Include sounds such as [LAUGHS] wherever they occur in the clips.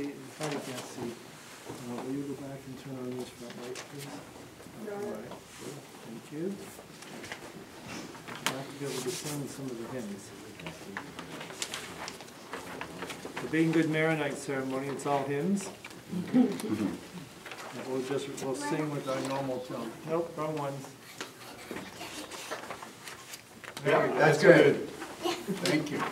your seat, you probably can't see. Uh, Will you go back and turn on this front light, please? All right, good. thank you. I have to be able to sing some of the hymns. so we can see. The Being Good Maronite ceremony, it's all hymns. And [LAUGHS] We'll just, we'll sing with our normal tone. Nope, wrong ones. There we go. That's good. Thank you.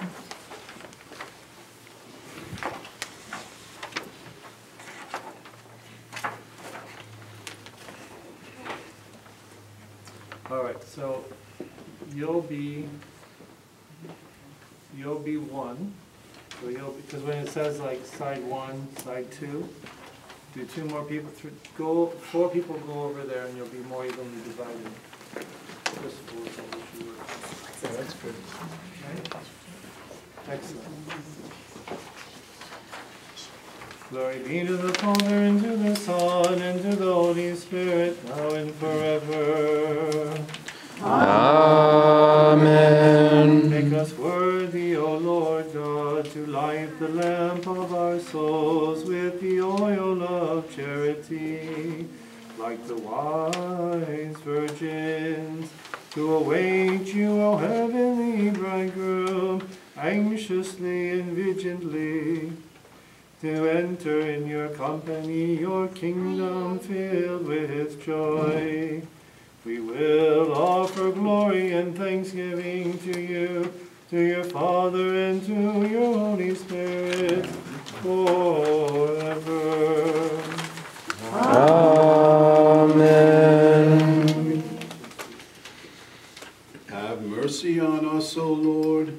All right, so you'll be, you'll be one. So you'll, because when it says like side one, side two, do two more people, go, four people go over there and you'll be more evenly divided. Just four, so I wish you were. Yeah, that's good. Okay? Excellent. Glory be to the Father, and to the Son, and to the Holy Spirit, now and forever. Amen. Make us worthy, O Lord God, to light the lamp of our souls with the oil of charity, like the wise virgins, to await you, O heavenly bridegroom, anxiously and vigilantly, to enter in your company, your kingdom filled with joy. We will offer glory and thanksgiving to you, to your Father, and to your Holy Spirit, forever. Amen. Have mercy on us, O Lord,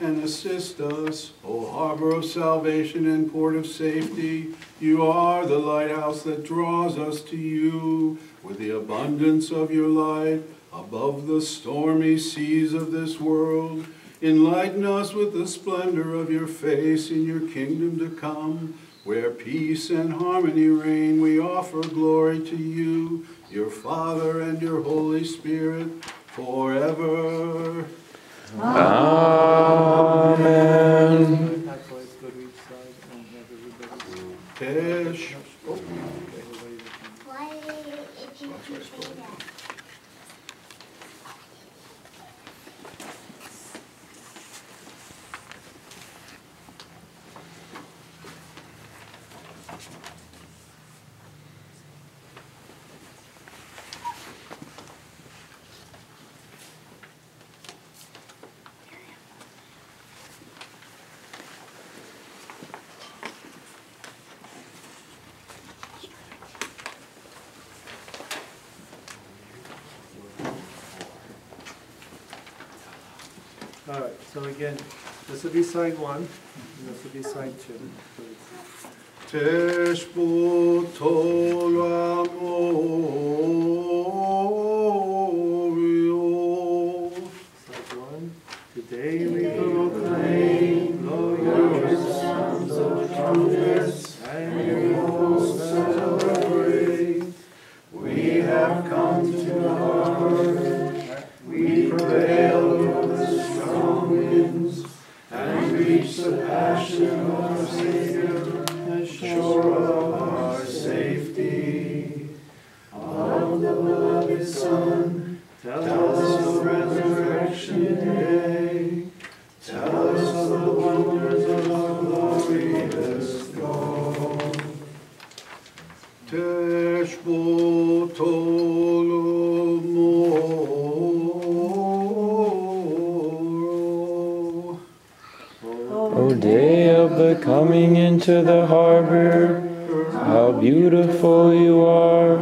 and assist us, O harbor of salvation and port of safety. You are the lighthouse that draws us to you with the abundance of your light above the stormy seas of this world. Enlighten us with the splendor of your face in your kingdom to come, where peace and harmony reign. We offer glory to you, your Father and your Holy Spirit, forever. Amen. That's why it's good each side and have everybody. Tesh. Why did you say that? All right, so again, this will be side one, and this will be side two. Into the harbor, how beautiful you are,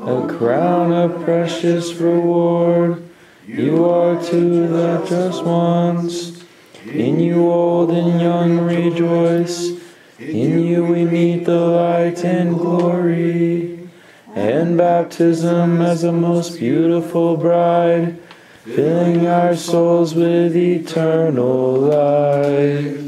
a crown of precious reward. You are to the just ones. In you old and young rejoice. In you we meet the light and glory. And baptism as a most beautiful bride, filling our souls with eternal life.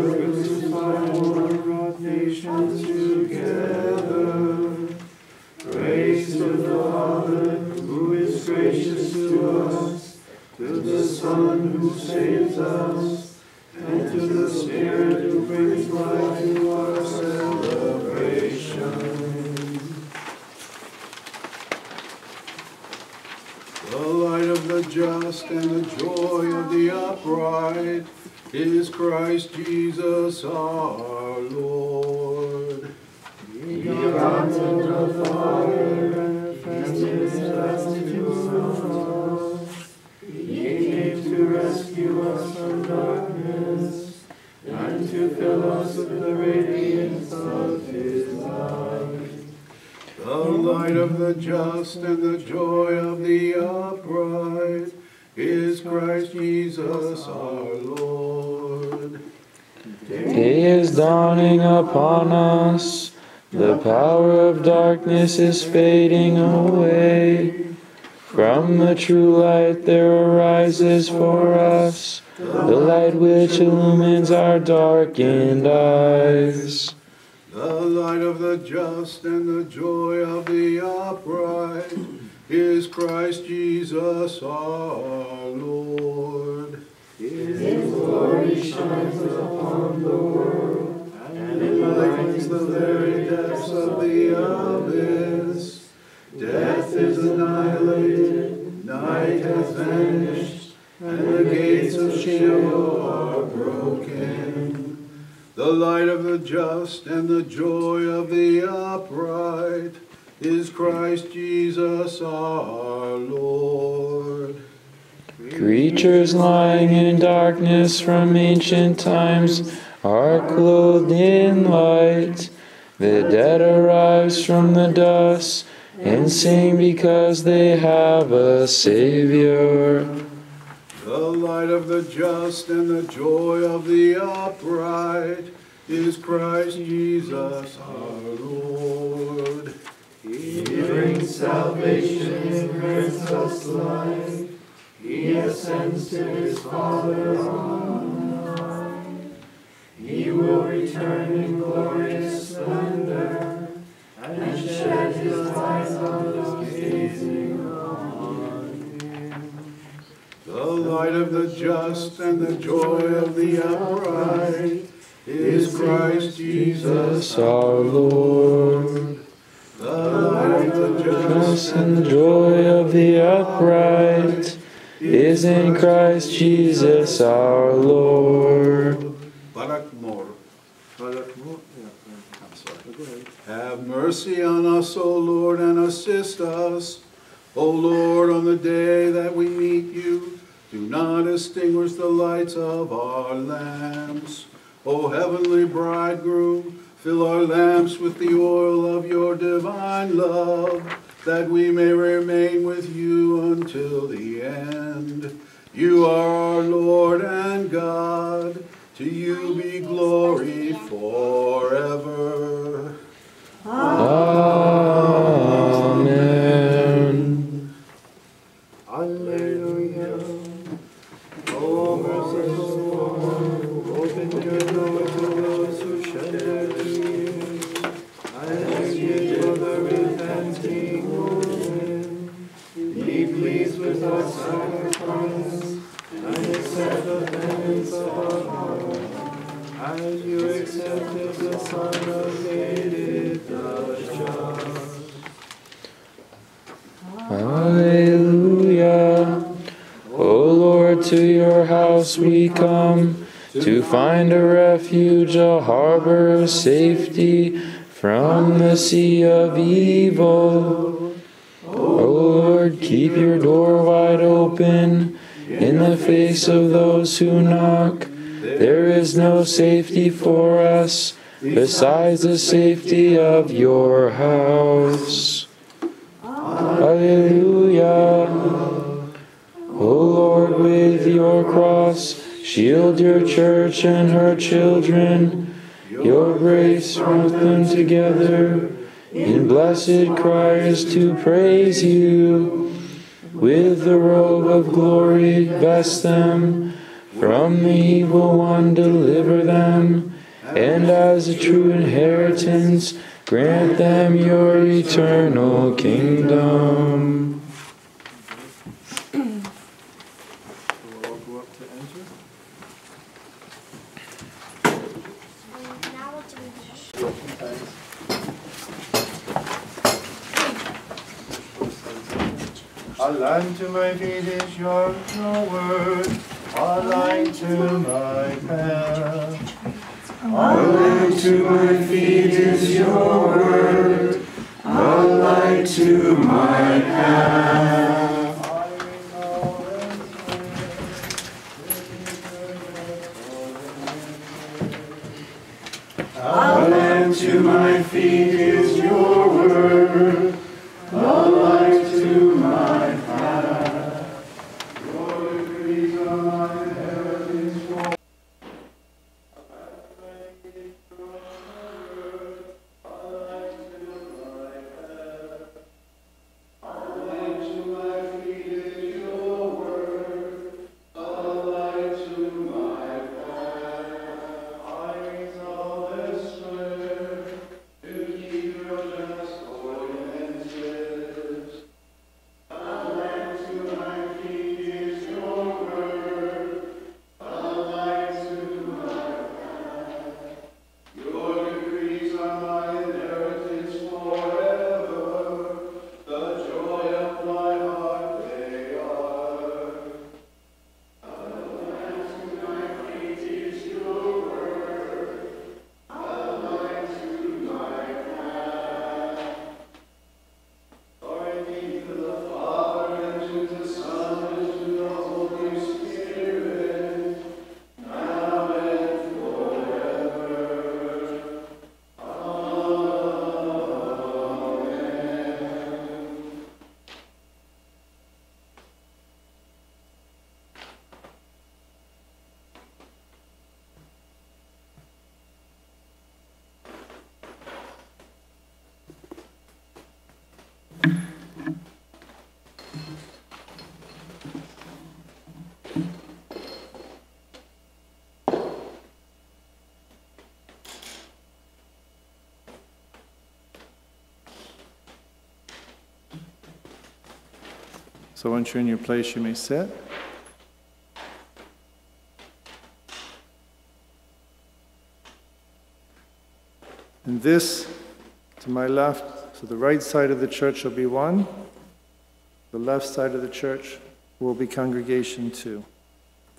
Son who saves us, and to the Spirit who brings life to our celebration. The light of the just and the joy of the upright is Christ Jesus our Lord. Begotten of the Father, with the radiance of His light. The light of the just and the joy of the upright is Christ Jesus our Lord. Day is dawning upon us. The power of darkness is fading away. From the true light there arises for us the light which illumines our darkened eyes. The light of the just and the joy of the upright is Christ Jesus our Lord. His glory shines upon the world and enlightens the very depths of the abyss. Death is annihilated, night has vanished, and the gates of Sheol are broken. The light of the just and the joy of the upright is Christ Jesus our Lord. Creatures lying in darkness from ancient times are clothed in light. The dead arise from the dust and sing because they have a Savior. The light of the just and the joy of the upright is Christ Jesus our Lord. He brings salvation and grants us life. He ascends to his Father on high. He will return in glorious light of the just and the joy of the upright is Christ Jesus our Lord. The light of the just and the joy of the upright is in Christ Jesus our Lord. Have mercy on us, O Lord, and assist us. O Lord, on the day that we meet you, do not extinguish the lights of our lamps. O heavenly bridegroom, fill our lamps with the oil of your divine love, that we may remain with you until the end. You are our Lord and God. To you be glory forever. Amen. Be pleased with our sacrifice, and accept the penance of our heart, as you accepted the Son of David the just. Hallelujah. O Lord, to your house we come to find a refuge, a harbor of safety from the sea of evil. Lord, keep your door wide open in the face of those who knock. There is no safety for us besides the safety of your house. Hallelujah. O Lord, with your cross, shield your church and her children. Your grace runs them together in blessed choirs to praise you. With the robe of glory, vest them From the evil one deliver them, and as a true inheritance grant them your eternal kingdom. We'll all go up to enter. Now let's read this. A lamp to my feet is your, word, a light to my path. A lamp to my feet is your word, a light to my path. To my feet So once you're in your place, you may sit. And this, to my left, so the right side of the church will be one, the left side of the church will be congregation two.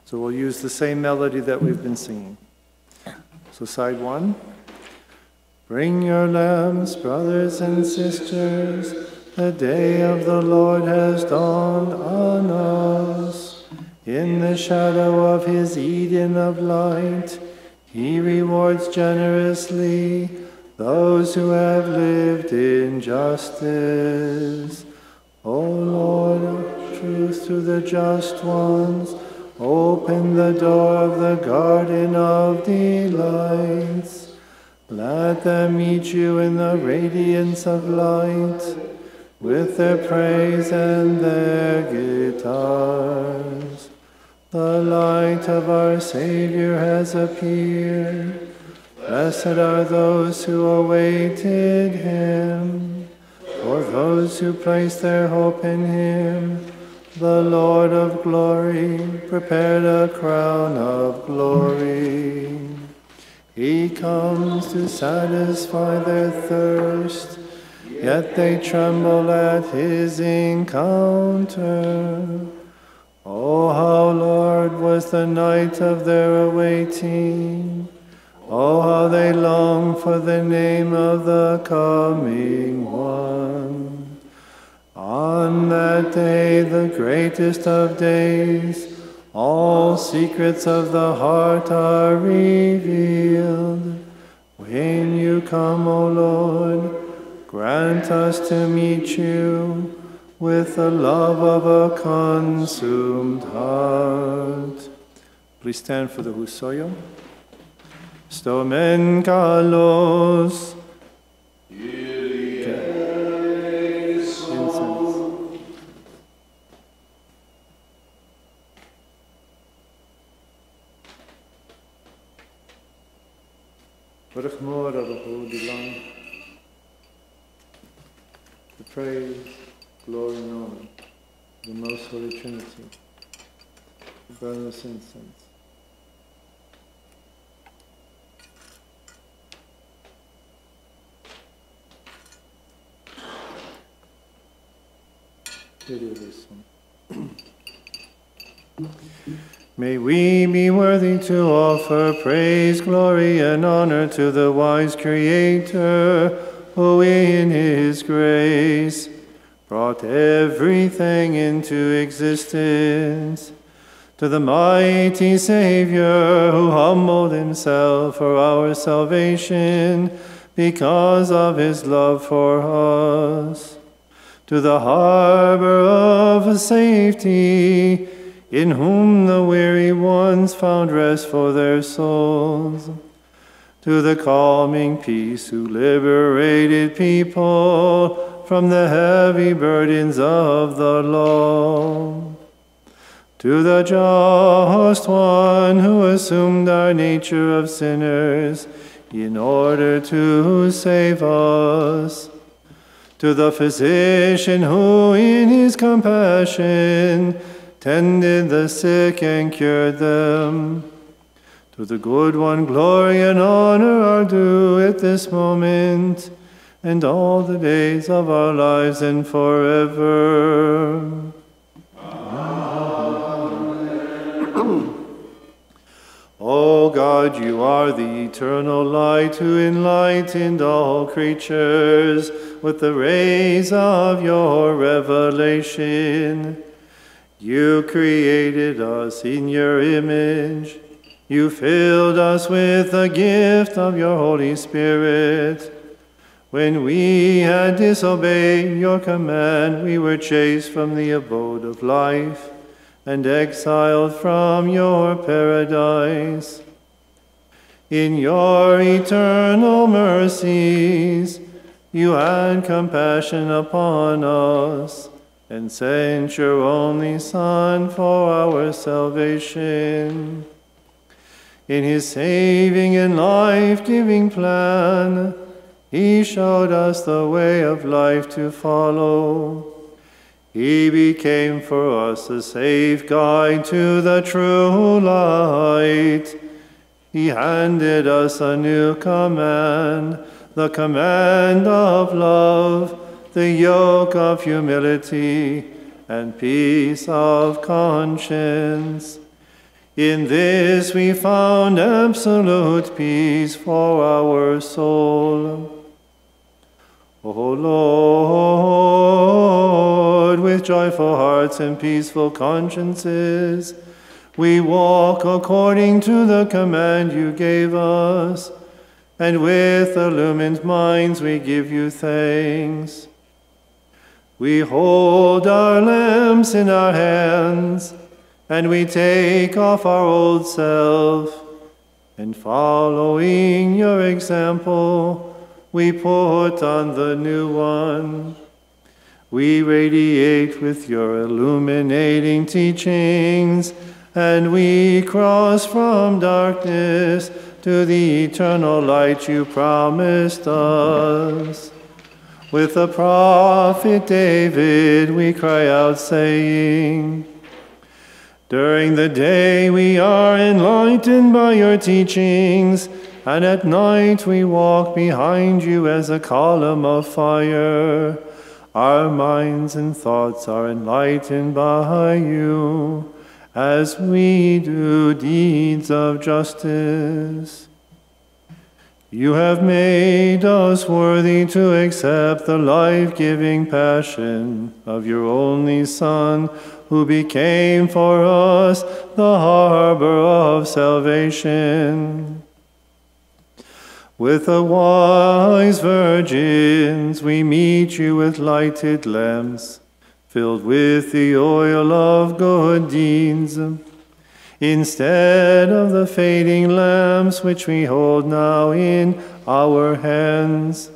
So we'll use the same melody that we've been singing. So side one. Bring your lambs, brothers and sisters, the day of the Lord has dawned on us. In the shadow of his Eden of light, he rewards generously those who have lived in justice. O Lord of truth to the just ones, open the door of the garden of delights. Let them meet you in the radiance of light with their praise and their guitars. The light of our Savior has appeared. Blessed are those who awaited him. For those who place their hope in him, the Lord of glory prepared a crown of glory. He comes to satisfy their thirst, yet they tremble at his encounter. Oh, how, Lord, was the night of their awaiting! Oh, how they long for the name of the coming one. On that day, the greatest of days, all secrets of the heart are revealed. When you come, O Lord, grant us to meet you with the love of a consumed heart. Please stand for the Husoyo. Stomen kalos. The praise, glory, and honor, the most holy Trinity, the burn of incense. May we be worthy to offer praise, glory, and honor to the wise Creator, who in his grace brought everything into existence. To the mighty Savior, who humbled himself for our salvation because of his love for us to the harbor of safety, in whom the weary ones found rest for their souls. To the calming peace who liberated people from the heavy burdens of the law. To the just one who assumed our nature of sinners in order to save us to the physician who in his compassion tended the sick and cured them. To the good one, glory and honor are due at this moment and all the days of our lives and forever. [CLEARS THROAT] O God, you are the eternal light who enlightened all creatures with the rays of your revelation. You created us in your image. You filled us with the gift of your Holy Spirit. When we had disobeyed your command, we were chased from the abode of life and exiled from your paradise. In your eternal mercies, you had compassion upon us and sent your only Son for our salvation. In his saving and life giving plan, he showed us the way of life to follow he became for us a safe guide to the true light. He handed us a new command, the command of love, the yoke of humility, and peace of conscience. In this we found absolute peace for our soul. O Lord, with joyful hearts and peaceful consciences, we walk according to the command you gave us, and with illumined minds we give you thanks. We hold our lamps in our hands, and we take off our old self, and following your example, we put on the new one. We radiate with your illuminating teachings, and we cross from darkness to the eternal light you promised us. With the prophet David, we cry out, saying, During the day we are enlightened by your teachings and at night we walk behind you as a column of fire. Our minds and thoughts are enlightened by you as we do deeds of justice. You have made us worthy to accept the life giving passion of your only Son, who became for us the harbor of salvation. With the wise virgins, we meet you with lighted lamps, filled with the oil of good deeds, instead of the fading lamps which we hold now in our hands.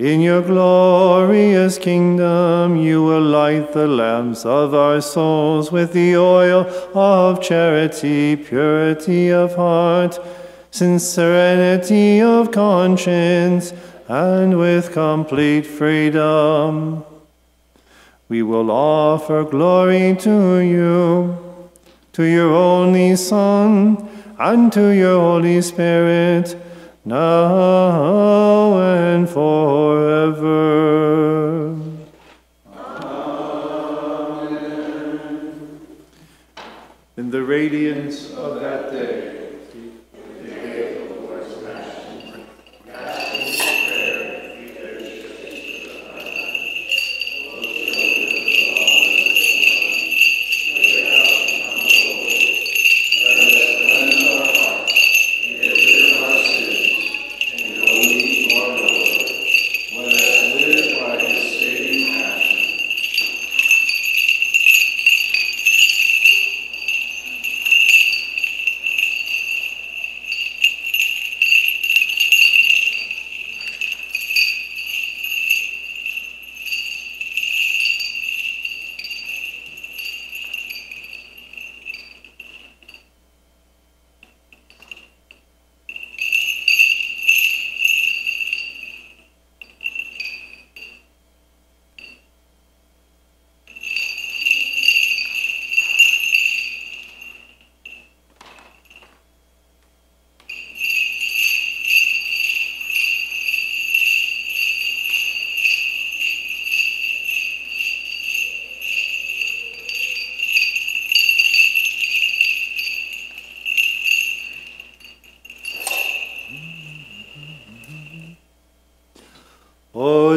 In your glorious kingdom, you will light the lamps of our souls with the oil of charity, purity of heart, sincerity of conscience, and with complete freedom. We will offer glory to you, to your only Son, and to your Holy Spirit, now and forever. In the radiance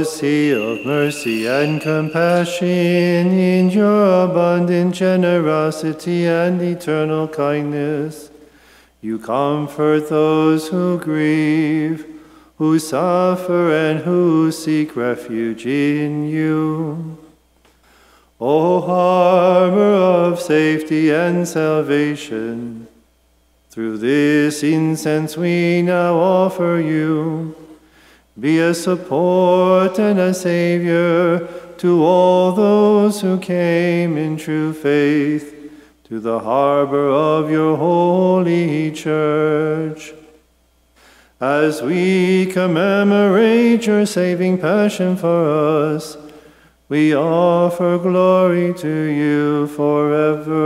Sea of mercy and compassion, in your abundant generosity and eternal kindness, you comfort those who grieve, who suffer, and who seek refuge in you. O harbor of safety and salvation, through this incense we now offer you. Be a support and a savior to all those who came in true faith to the harbor of your holy church. As we commemorate your saving passion for us, we offer glory to you forever.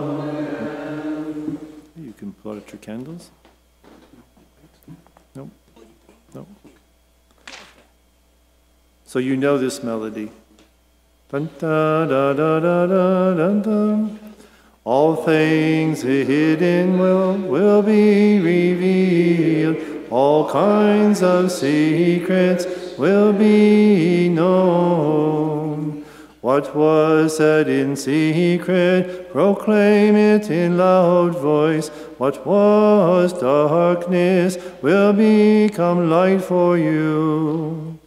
Amen. You can put out your candles. Nope. Nope. So you know this melody. All things hidden will, will be revealed. All kinds of secrets will be known. What was said in secret, proclaim it in loud voice. What was darkness will become light for you.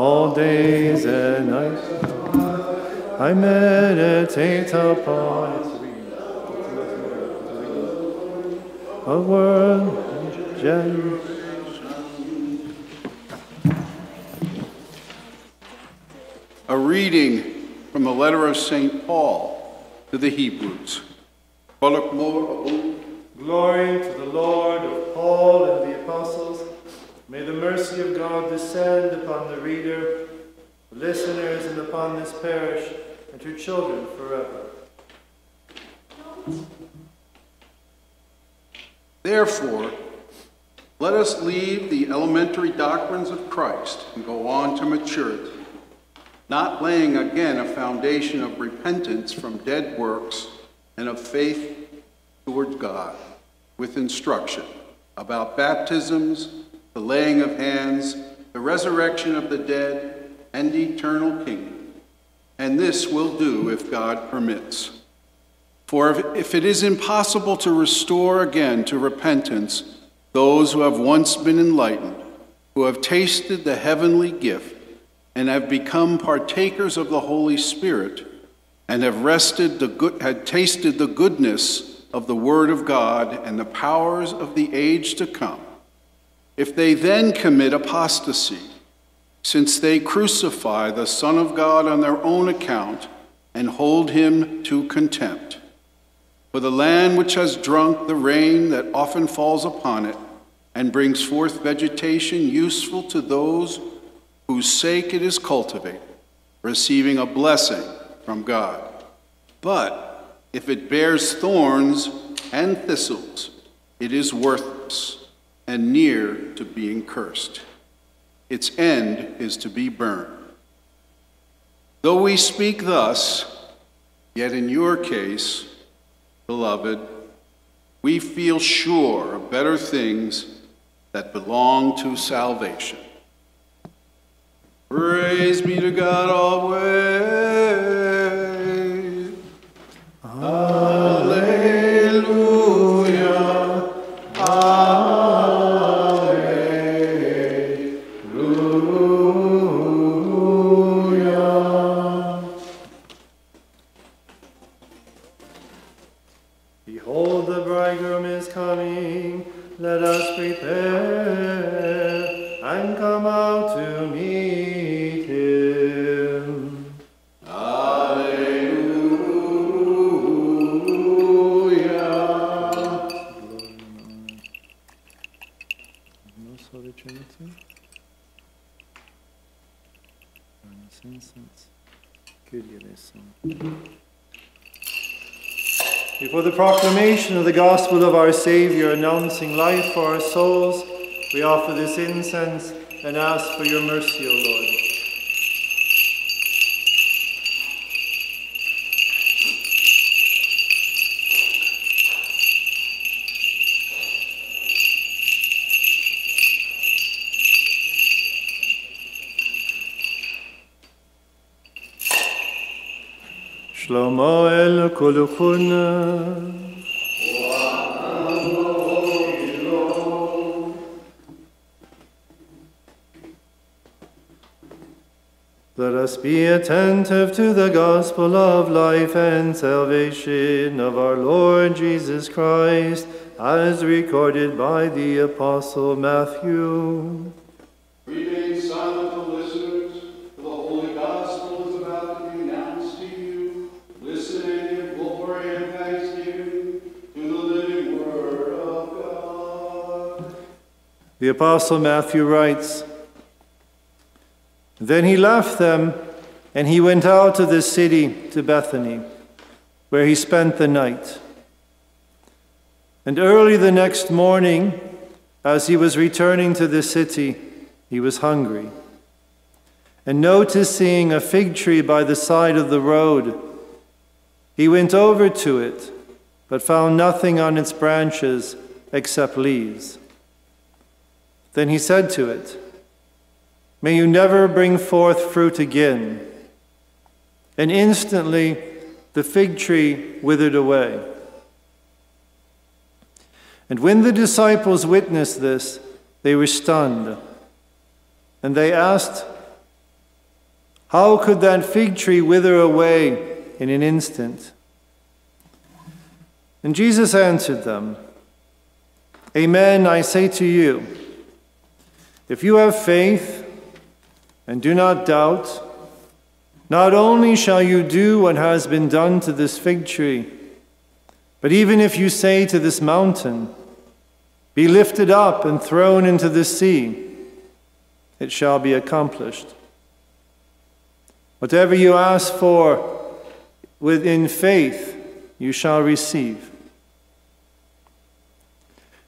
All days and nights I meditate upon a word gen- A reading from the letter of St. Paul to the Hebrews. Glory to the Lord of Paul and the apostles. May the mercy of God descend upon the reader, the listeners, and upon this parish, and to children forever. Therefore, let us leave the elementary doctrines of Christ and go on to maturity, not laying again a foundation of repentance from dead works and of faith towards God, with instruction about baptisms, the laying of hands, the resurrection of the dead, and eternal kingdom. And this will do if God permits. For if, it is impossible to restore again to repentance those who have once been enlightened, who have tasted the heavenly gift, and have become partakers of the Holy Spirit, and have rested the good, had tasted the goodness of the Word of God and the powers of the age to come, if they then commit apostasy, since they crucify the Son of God on their own account and hold him to contempt, For the land which has drunk the rain that often falls upon it and brings forth vegetation useful to those whose sake it is cultivated, receiving a blessing from God. But if it bears thorns and thistles, it is worthless and near to being cursed. Its end is to be burned. Though we speak thus, yet in your case, beloved, we feel sure of better things that belong to salvation. Praise be to God always. Behold, the bridegroom is coming. Let us prepare and come out to meet proclamation of the gospel of our Savior, announcing life for our souls, we offer this incense and ask for your mercy, O Lord. Shlomo el koluchuna. Us be attentive to the gospel of life and salvation of our Lord Jesus Christ, as recorded by the Apostle Matthew. Remain silent, O listeners, for the holy gospel is about to be announced to you. Listen and give glory and thanksgiving to the living word of God. The Apostle Matthew writes Then he left them, and he went out of the city to Bethany, where he spent the night. And early the next morning, as he was returning to the city, he was hungry. And noticing a fig tree by the side of the road, he went over to it, but found nothing on its branches except leaves. Then he said to it, May you never bring forth fruit again. And instantly the fig tree withered away. And when the disciples witnessed this, they were stunned. And they asked, How could that fig tree wither away in an instant? And Jesus answered them, Amen, I say to you, if you have faith and do not doubt, not only shall you do what has been done to this fig tree, but even if you say to this mountain, Be lifted up and thrown into the sea, it shall be accomplished. Whatever you ask for within faith, you shall receive.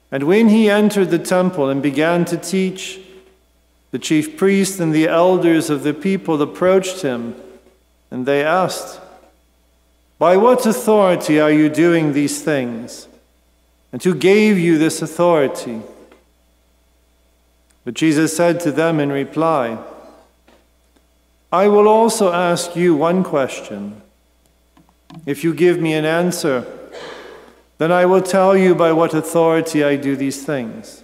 And when he entered the temple and began to teach, the chief priests and the elders of the people approached him, and they asked, By what authority are you doing these things? And who gave you this authority? But Jesus said to them in reply, I will also ask you one question. If you give me an answer, then I will tell you by what authority I do these things.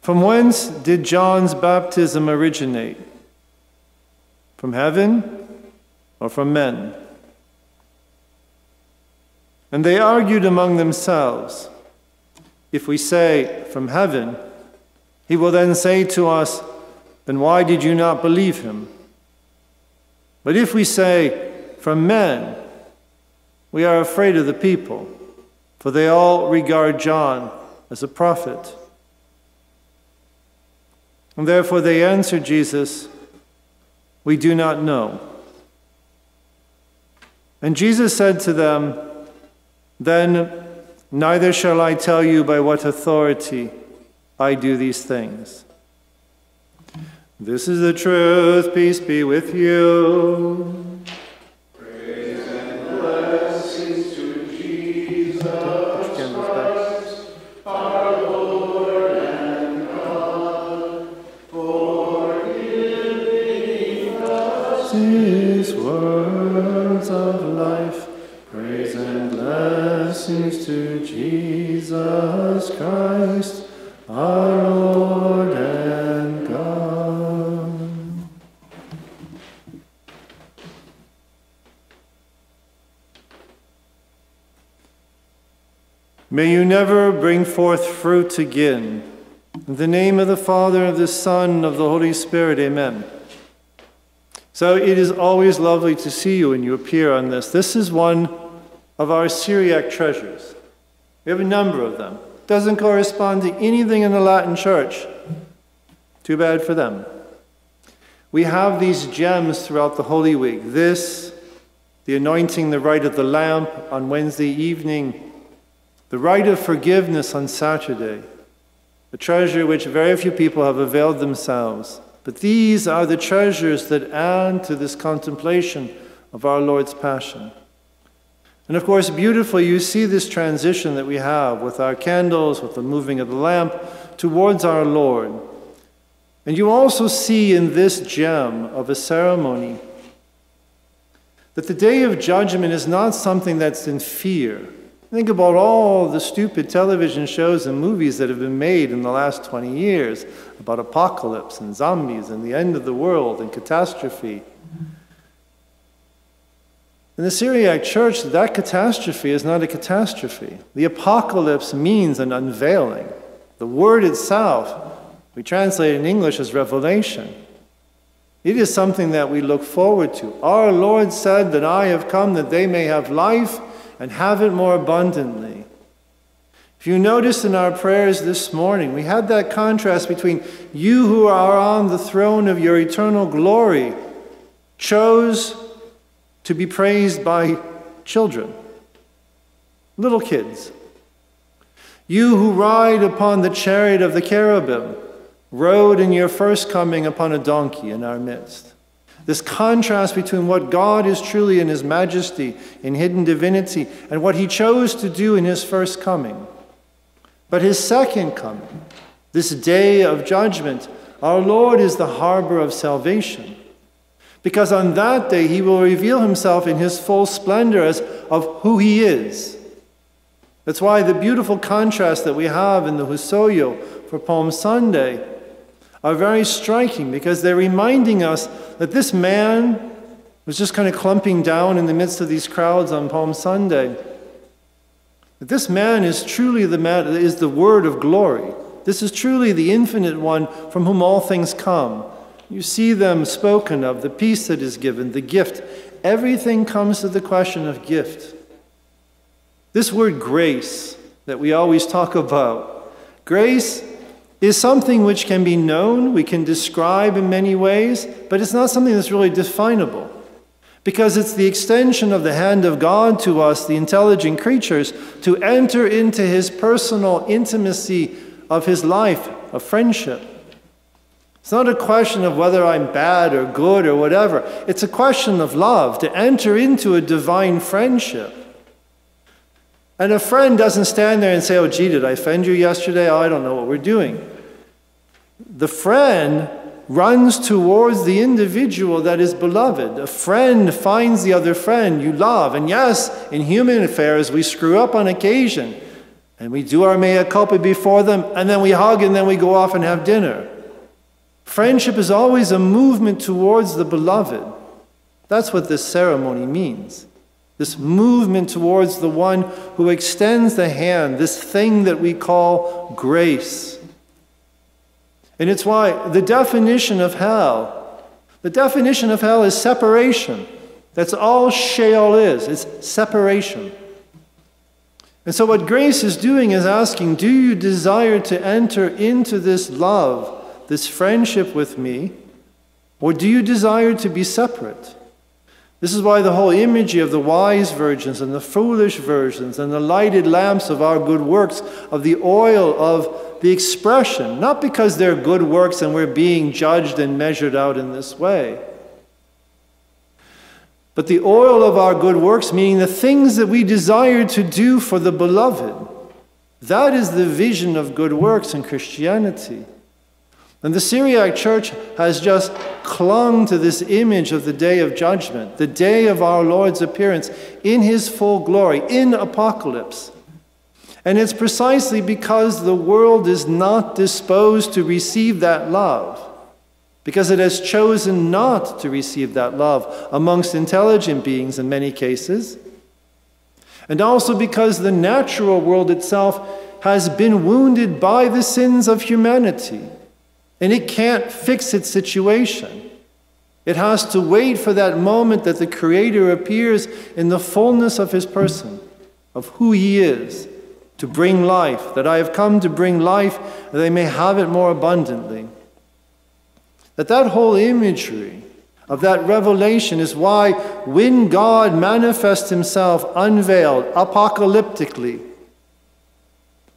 From whence did John's baptism originate? From heaven or from men? And they argued among themselves. If we say, From heaven, he will then say to us, Then why did you not believe him? But if we say, From men, We are afraid of the people, for they all regard John as a prophet. And therefore they answered Jesus, We do not know. And Jesus said to them, Then neither shall I tell you by what authority I do these things. This is the truth. Peace be with you. These words of life, praise and blessings to Jesus Christ, our Lord and God. May you never bring forth fruit again. In the name of the Father, of the Son, of the Holy Spirit, amen. So it is always lovely to see you when you appear on this. This is one of our Syriac treasures. We have a number of them. Doesn't correspond to anything in the Latin church. Too bad for them. We have these gems throughout the Holy Week. This, the anointing the rite of the lamp on Wednesday evening, the rite of forgiveness on Saturday, a treasure which very few people have availed themselves. But these are the treasures that add to this contemplation of our Lord's Passion. And of course, beautifully, you see this transition that we have with our candles, with the moving of the lamp towards our Lord. And you also see in this gem of a ceremony that the day of judgment is not something that's in fear. Think about all the stupid television shows and movies that have been made in the last 20 years about apocalypse and zombies and the end of the world and catastrophe. In the Syriac church, that catastrophe is not a catastrophe. The apocalypse means an unveiling. The word itself, we translate in English as revelation. It is something that we look forward to. Our Lord said that I have come that they may have life and have it more abundantly. If you notice in our prayers this morning, we had that contrast between you who are on the throne of your eternal glory chose to be praised by children, little kids. You who ride upon the chariot of the cherubim rode in your first coming upon a donkey in our midst. This contrast between what God is truly in His majesty, in hidden divinity, and what He chose to do in His first coming. But His second coming, this day of judgment, our Lord is the harbor of salvation. Because on that day He will reveal Himself in His full splendor as of who He is. That's why the beautiful contrast that we have in the Husoyo for Palm Sunday are very striking because they're reminding us that this man was just kind of clumping down in the midst of these crowds on Palm Sunday. That this man is truly the man is the word of glory. This is truly the infinite one from whom all things come. You see them spoken of, the peace that is given, the gift. Everything comes to the question of gift. This word grace that we always talk about, grace is something which can be known, we can describe in many ways, but it's not something that's really definable. Because it's the extension of the hand of God to us, the intelligent creatures, to enter into his personal intimacy of his life, of friendship. It's not a question of whether I'm bad or good or whatever. It's a question of love, to enter into a divine friendship. And a friend doesn't stand there and say, Oh, gee, did I offend you yesterday? Oh, I don't know what we're doing. The friend runs towards the individual that is beloved. A friend finds the other friend you love. And yes, in human affairs, we screw up on occasion and we do our mea culpa before them, and then we hug and then we go off and have dinner. Friendship is always a movement towards the beloved. That's what this ceremony means this movement towards the one who extends the hand, this thing that we call grace. And it's why the definition of hell, the definition of hell is separation. That's all Sheol is it's separation. And so, what grace is doing is asking Do you desire to enter into this love, this friendship with me, or do you desire to be separate? This is why the whole imagery of the wise virgins and the foolish virgins and the lighted lamps of our good works, of the oil of the expression, not because they're good works and we're being judged and measured out in this way, but the oil of our good works, meaning the things that we desire to do for the beloved. That is the vision of good works in Christianity. And the Syriac church has just clung to this image of the day of judgment, the day of our Lord's appearance in his full glory, in Apocalypse. And it's precisely because the world is not disposed to receive that love, because it has chosen not to receive that love amongst intelligent beings in many cases, and also because the natural world itself has been wounded by the sins of humanity and it can't fix its situation. It has to wait for that moment that the Creator appears in the fullness of His person, of who He is, to bring life, that I have come to bring life that they may have it more abundantly. That that whole imagery of that revelation is why when God manifests Himself unveiled apocalyptically,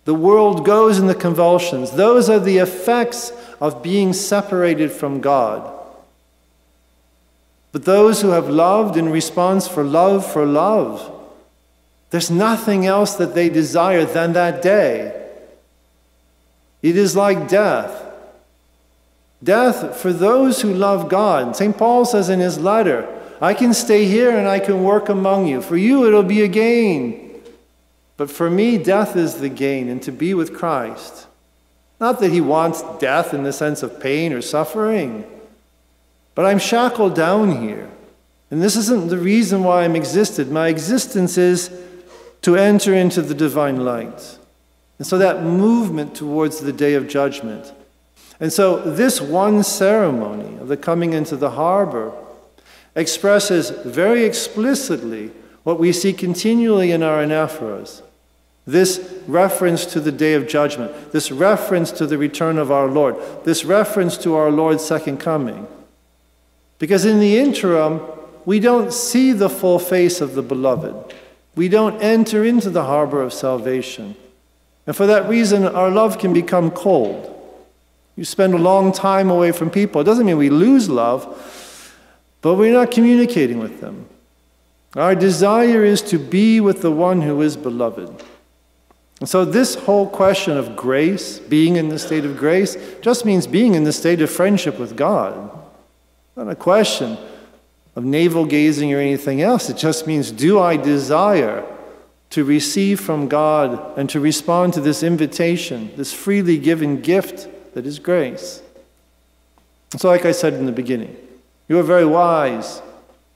the world goes in the convulsions. Those are the effects of being separated from God. But those who have loved in response for love for love, there's nothing else that they desire than that day. It is like death. Death for those who love God. St. Paul says in his letter, I can stay here and I can work among you. For you, it'll be a gain. But for me, death is the gain, and to be with Christ. Not that he wants death in the sense of pain or suffering, but I'm shackled down here. And this isn't the reason why I'm existed. My existence is to enter into the divine light. And so that movement towards the day of judgment. And so this one ceremony of the coming into the harbor expresses very explicitly what we see continually in our anaphoras this reference to the day of judgment, this reference to the return of our Lord, this reference to our Lord's second coming. Because in the interim, we don't see the full face of the beloved. We don't enter into the harbor of salvation. And for that reason, our love can become cold. You spend a long time away from people. It doesn't mean we lose love, but we're not communicating with them. Our desire is to be with the one who is beloved. And so, this whole question of grace, being in the state of grace, just means being in the state of friendship with God. Not a question of navel gazing or anything else. It just means do I desire to receive from God and to respond to this invitation, this freely given gift that is grace? So, like I said in the beginning, you are very wise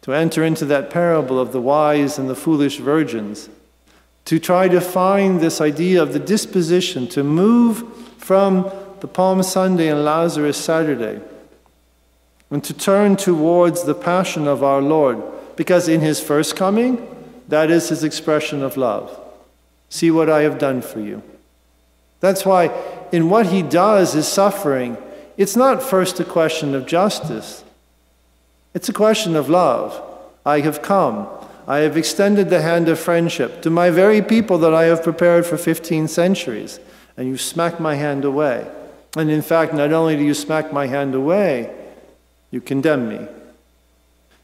to enter into that parable of the wise and the foolish virgins to try to find this idea of the disposition to move from the Palm Sunday and Lazarus Saturday and to turn towards the passion of our Lord. Because in his first coming, that is his expression of love. See what I have done for you. That's why, in what he does, is suffering, it's not first a question of justice, it's a question of love. I have come. I have extended the hand of friendship to my very people that I have prepared for 15 centuries, and you smack my hand away. And in fact, not only do you smack my hand away, you condemn me.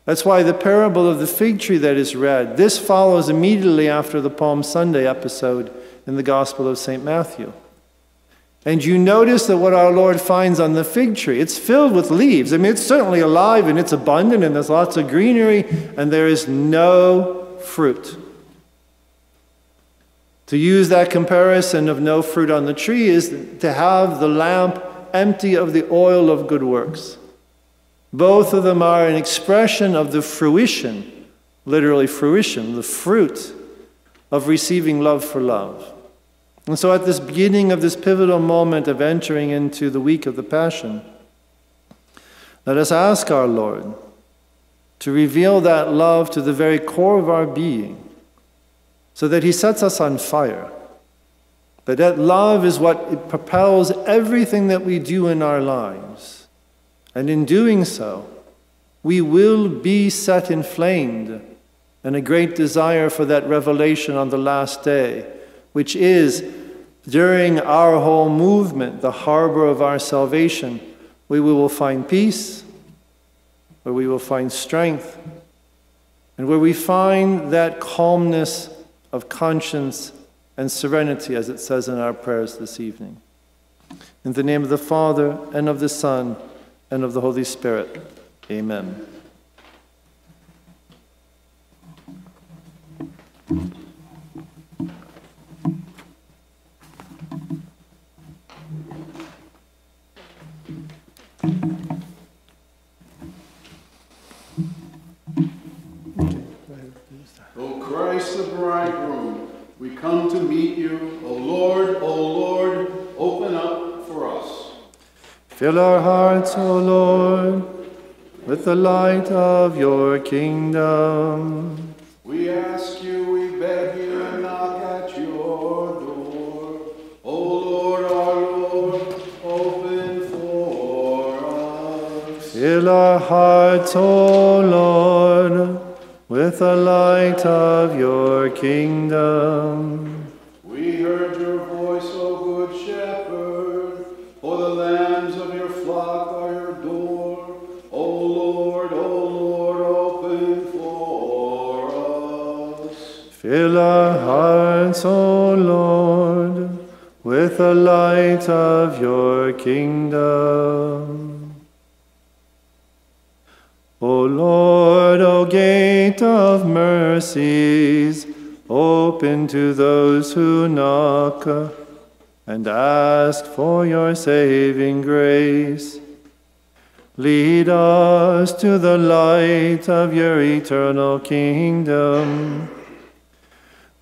That's why the parable of the fig tree that is read, this follows immediately after the Palm Sunday episode in the Gospel of St. Matthew. And you notice that what our Lord finds on the fig tree, it's filled with leaves. I mean, it's certainly alive and it's abundant and there's lots of greenery and there is no fruit. To use that comparison of no fruit on the tree is to have the lamp empty of the oil of good works. Both of them are an expression of the fruition, literally fruition, the fruit of receiving love for love. And so, at this beginning of this pivotal moment of entering into the week of the Passion, let us ask our Lord to reveal that love to the very core of our being, so that He sets us on fire. But that love is what propels everything that we do in our lives. And in doing so, we will be set inflamed and a great desire for that revelation on the last day, which is during our whole movement, the harbor of our salvation, where we will find peace, where we will find strength, and where we find that calmness of conscience and serenity, as it says in our prayers this evening. In the name of the Father, and of the Son, and of the Holy Spirit. Amen. O Christ the bridegroom, we come to meet you. O Lord, O Lord, open up. Fill our hearts, O Lord, with the light of your kingdom. We ask you, we beg you, knock at your door. O Lord, our Lord, open for us. Fill our hearts, O Lord, with the light of your kingdom. Fill our hearts, O Lord, with the light of your kingdom. O Lord, O gate of mercies, open to those who knock and ask for your saving grace. Lead us to the light of your eternal kingdom.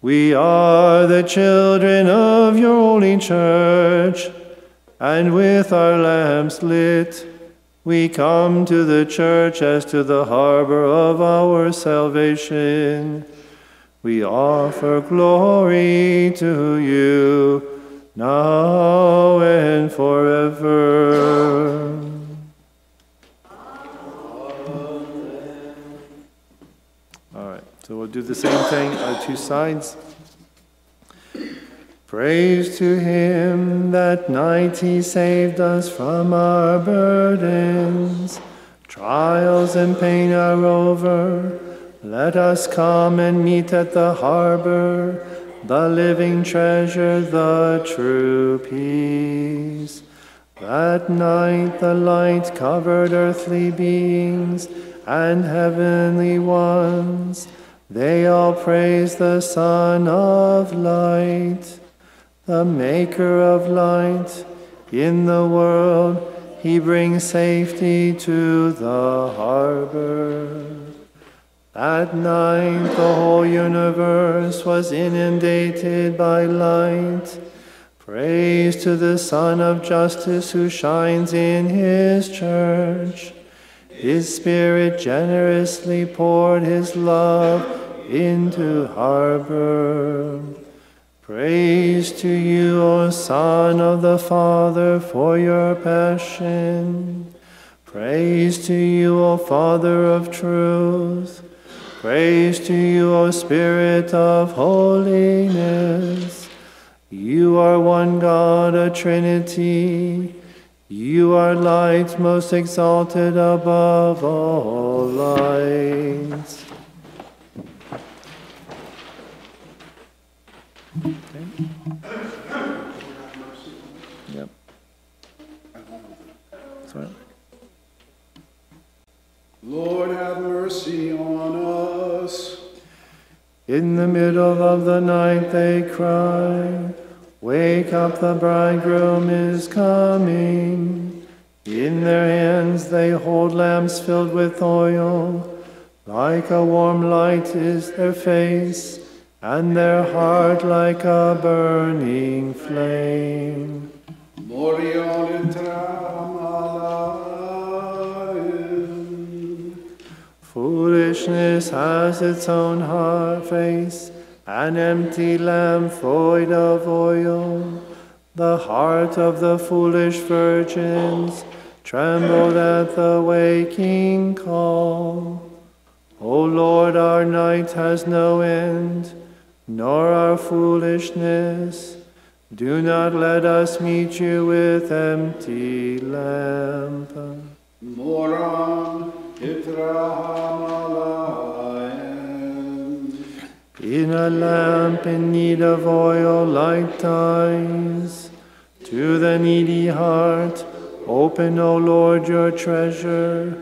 We are the children of your holy church, and with our lamps lit, we come to the church as to the harbor of our salvation. We offer glory to you now and forever. Do the same thing on two sides. Praise to him that night he saved us from our burdens. Trials and pain are over. Let us come and meet at the harbor, the living treasure, the true peace. That night the light covered earthly beings and heavenly ones. They all praise the Son of Light the Maker of light in the world, he brings safety to the harbor. That night the whole universe was inundated by light. Praise to the Sun of Justice who shines in his church. His Spirit generously poured his love into harbor. Praise to you, O Son of the Father, for your passion. Praise to you, O Father of truth. Praise to you, O Spirit of holiness. You are one God, a Trinity. You are light, most exalted above all lights. Yep. Sorry. Lord, have mercy on us. In the middle of the night they cry, Wake up, the bridegroom is coming. In their hands they hold lamps filled with oil. Like a warm light is their face, and their heart like a burning flame. Morion etram alaim. Full Foolishness has its own heart face, an empty lamp void of oil. The heart of the foolish virgins trembled at the waking call. O Lord, our night has no end, nor our foolishness. Do not let us meet you with empty lamp. Moram. In a lamp in need of oil like ties, to the needy heart, open, O Lord, your treasure,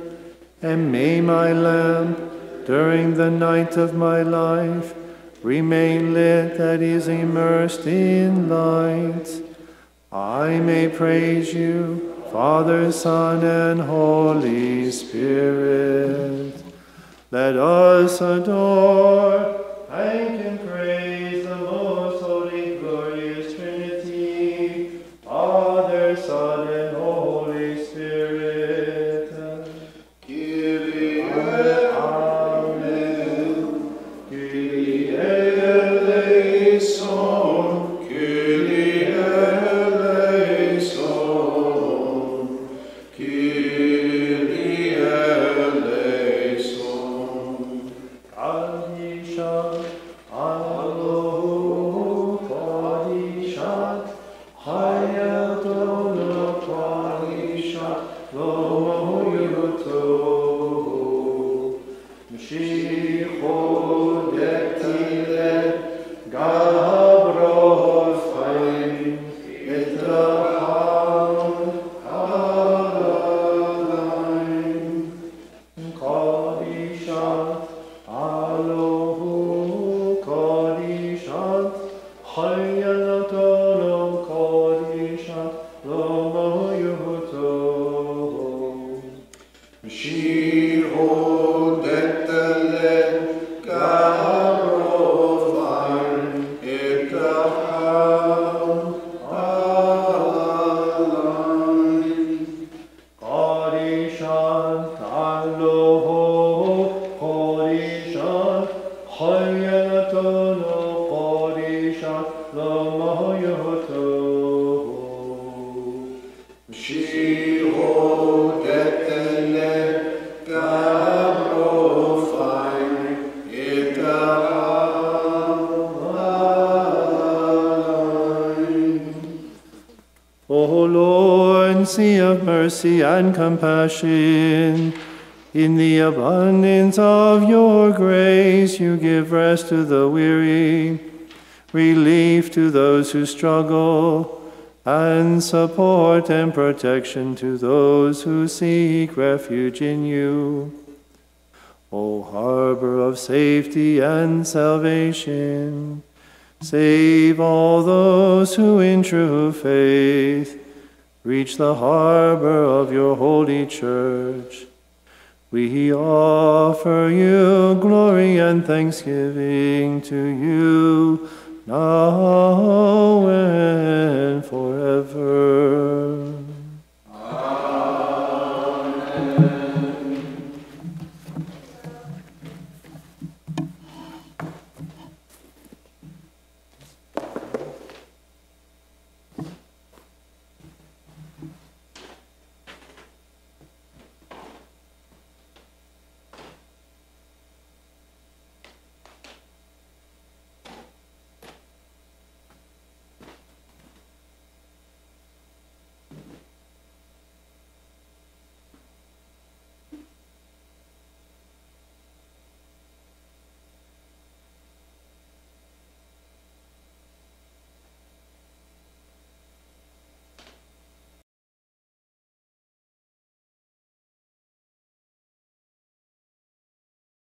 and may my lamp, during the night of my life, remain lit that is immersed in light. I may praise you, Father, Son, and Holy Spirit. Let us adore, thank and mercy and compassion, in the abundance of your grace, you give rest to the weary, relief to those who struggle, and support and protection to those who seek refuge in you. O harbor of safety and salvation, Save all those who in true faith reach the harbor of your holy church. We offer you glory and thanksgiving to you now and forever.